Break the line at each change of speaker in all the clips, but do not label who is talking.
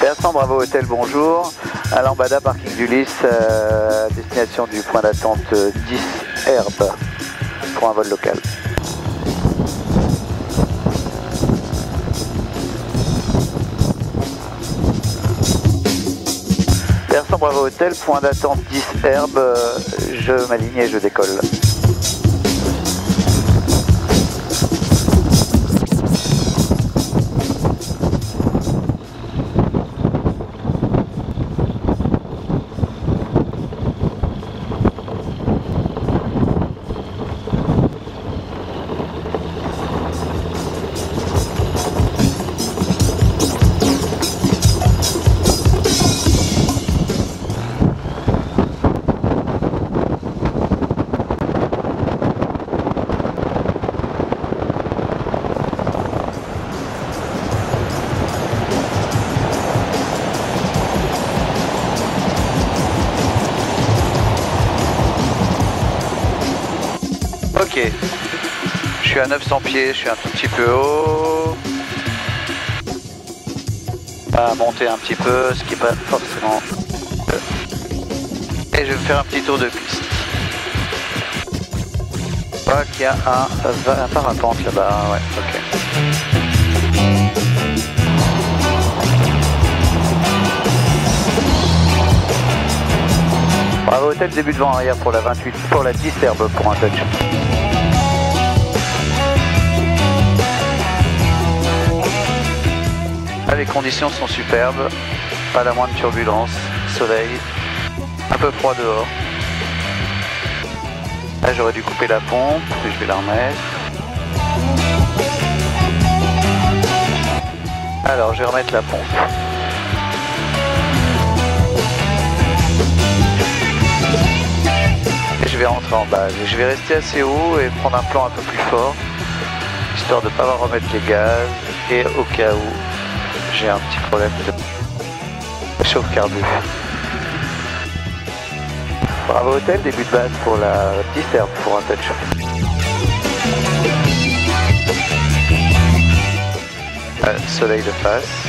Bertrand Bravo Hôtel, bonjour. À Lambada, parking du Lys, euh, destination du point d'attente 10 Herbe pour un vol local. Bertrand Bravo Hôtel, point d'attente 10 Herbe, euh, je m'aligne et je décolle. Suis à 900 pieds, je suis un tout petit peu haut. À monter un petit peu, ce qui n'est pas forcément... Et je vais faire un petit tour de piste. Je vois qu'il y a un, parapente là-bas, ouais, ok. Bravo hôtel, début de vent arrière pour la 28, pour la 10 herbe pour un touch. Ah, les conditions sont superbes, pas la moindre turbulence, soleil, un peu froid dehors. Là j'aurais dû couper la pompe, mais je vais la remettre. Alors je vais remettre la pompe. Et je vais rentrer en base. Je vais rester assez haut et prendre un plan un peu plus fort, histoire de ne pas remettre les gaz et au cas où j'ai un petit problème de chauffe carbu. Bravo hôtel, début de base pour la 10 herbe pour un touch. Euh, soleil de face.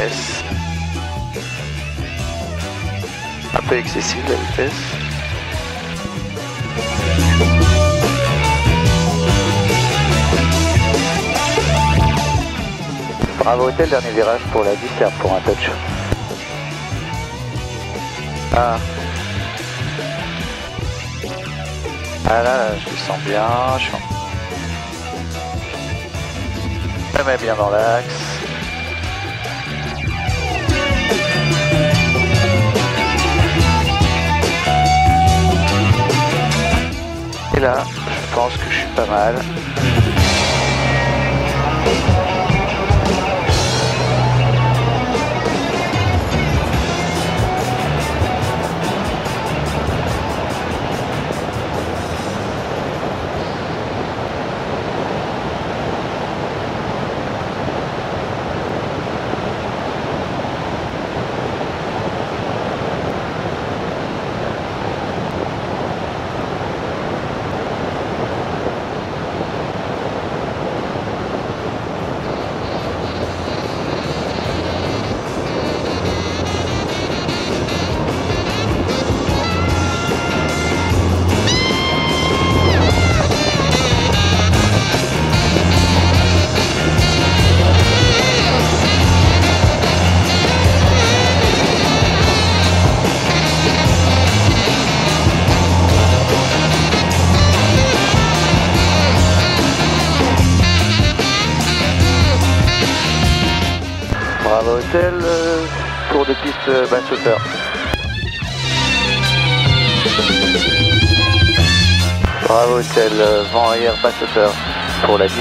S. Un peu excessive la vitesse. Bravo hôtel, dernier virage pour la 10 herbe pour un touch. Ah. Ah là, là, je le sens bien. Je, suis en- me mets bien dans l'axe. Et là, je pense que je suis pas mal. Hôtel, euh, tour de piste euh, basse. Bravo hôtel, euh, vent arrière basse pour la 10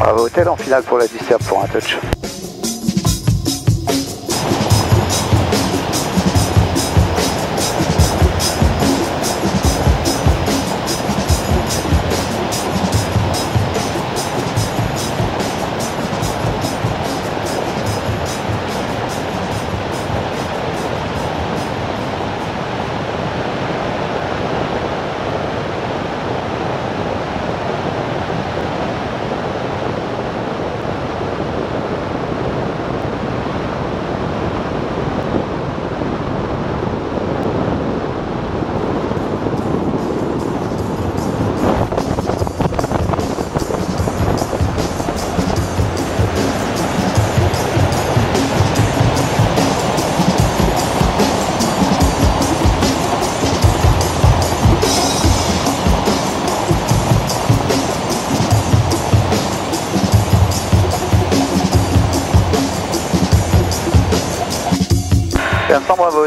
Bravo hôtel en finale pour la 10 herbe pour un touch.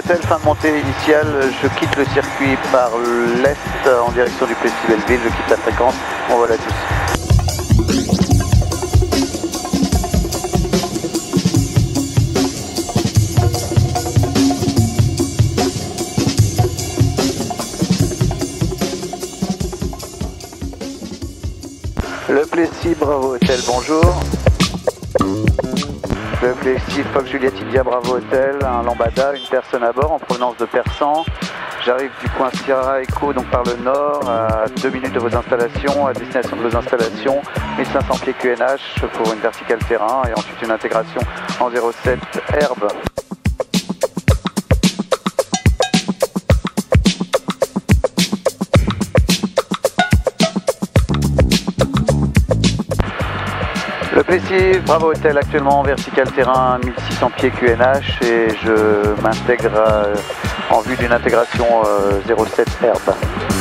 Hôtel, fin de montée initiale, je quitte le circuit par l'est en direction du Plessis Belleville, je quitte la fréquence, bon voilà tous. Le Plessis, Bravo Hôtel, bonjour. Le Plessis, Fox Juliette India, Bravo Hôtel, un Lambada, une personne à bord en provenance de Persan. J'arrive du coin Sierra Echo, donc par le nord, à 2 minutes de vos installations, à destination de vos installations, 1500 pieds QNH pour une verticale terrain et ensuite une intégration en 07 herbe. Bravo Hôtel, actuellement en vertical terrain, 1600 pieds QNH et je m'intègre euh, en vue d'une intégration euh, 07 herbe.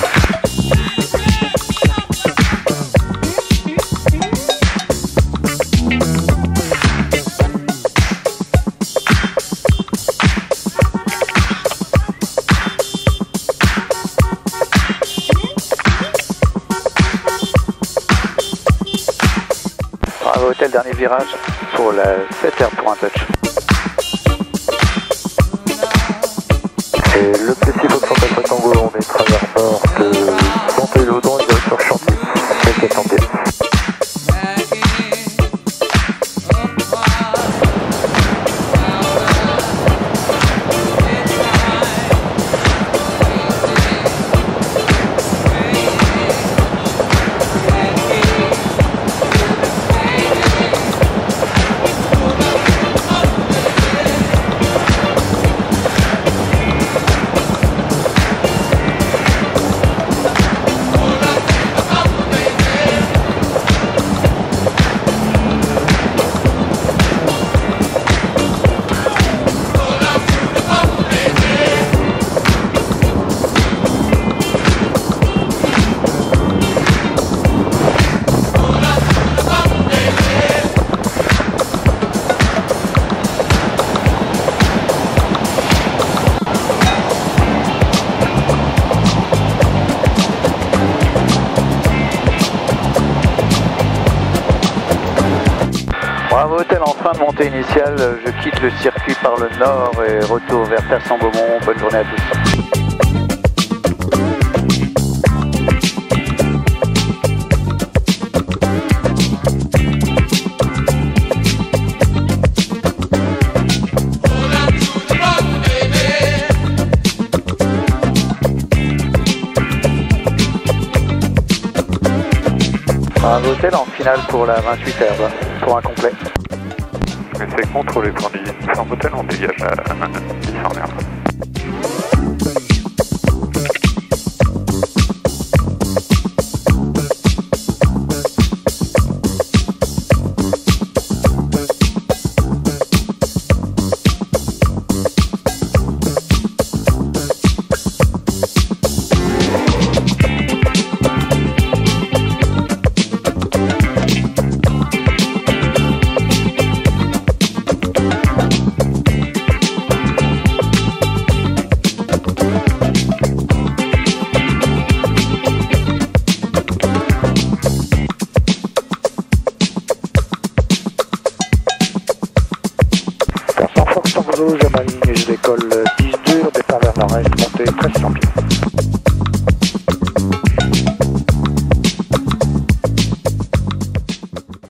Hôtel, dernier virage pour la 7 herbe pour un touch.
Et le Plessis Foxtrot Tango, on est travers nord
Bravo Hôtel, en fin de montée initiale, je quitte le circuit par le nord et retour vers Persan-Beaumont. Bonne journée à tous. Bravo Hôtel en finale pour la 28 herbe, pour un complet.
C'est contrôlé pour 10. Sans hôtel, on dégage à 10 merde.